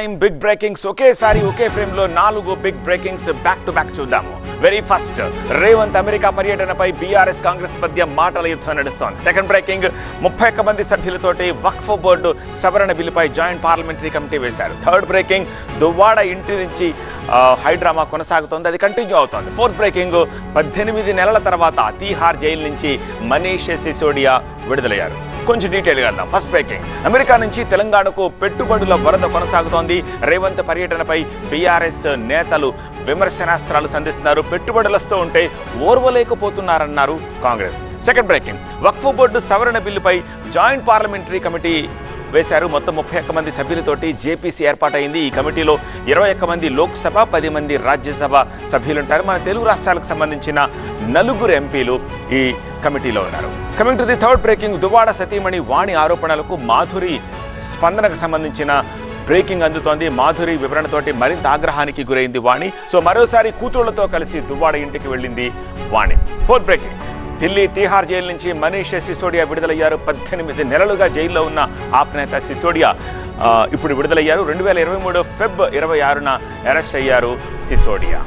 Time big breakings ఒకేసారి ఒకే ఫ్రేమ్లో నాలుగు big breakings back to back చూద్దాము. వెరీ ఫస్ట్ రేవంత్ అమెరికా పర్యటనపై బీఆర్ఎస్ కాంగ్రెస్ మధ్య మాటల యుద్ధం నడుస్తోంది. సెకండ్ బ్రేకింగ్ ముప్పై ఒక్క మంది సభ్యులతోటి వక్ఫ్ బోర్డు సవరణ బిల్లుపై జాయింట్ పార్లమెంటరీ కమిటీ వేశారు. థర్డ్ బ్రేకింగ్ దువ్వాడ ఇంటి నుంచి హైడ్రామా కొనసాగుతోంది. అది కంటిన్యూ అవుతోంది. ఫోర్త్ బ్రేకింగ్ పద్దెనిమిది నెలల తర్వాత తీహార్ జైలు నుంచి మనీష్ సిసోడియా విడుదలయ్యారు. కొంచెం డీటెయిల్గా వెళ్దాం ఫస్ట్ బ్రేకింగ్ అమెరికా నుంచి తెలంగాణకు పెట్టుబడుల వరద కొనసాగుతోంది. రేవంత్ పర్యటనపై బీఆర్ఎస్ నేతలు విమర్శనాస్త్రాలు సంధిస్తున్నారు. పెట్టుబడులస్తూ ఉంటే ఓర్వలేకపోతున్నారన్నారు Congress. Second breaking Waqf board సవరణ బిల్లుపై జాయింట్ పార్లమెంటరీ కమిటీ వేశారు. మొత్తం ముప్పై ఒక్క మంది సభ్యులతోటి జేపీసీ ఏర్పాటైంది. ఈ కమిటీలో ఇరవై ఒక్క మంది లోక్సభ పది మంది రాజ్యసభ సభ్యులుంటారు. మన తెలుగు రాష్ట్రాలకు సంబంధించిన నలుగురు ఎంపీలు ఈ కమిటీలో ఉన్నారు. Coming to the third breaking Duvvada సతీమణి వాణి ఆరోపణలకు మాధురి స్పందనకు సంబంధించిన బ్రేకింగ్ అందుతోంది. మాధురి వివరణతోటి మరింత ఆగ్రహానికి గురైంది వాణి. సో మరోసారి కూతుళ్ళతో కలిసి దువ్వాడ ఇంటికి వెళ్ళింది Vani. Fourth breaking Delhi Tihar jail నుంచి మనీష్ సిసోడియా విడుదలయ్యారు. పద్దెనిమిది నెలలుగా జైల్లో ఉన్న ఆప్ నేత సిసోడియా ఇప్పుడు విడుదలయ్యారు. రెండు వేల ఇరవై మూడు ఫెబ్ ఇరవై ఆరున అరెస్ట్ అయ్యారు సిసోడియా.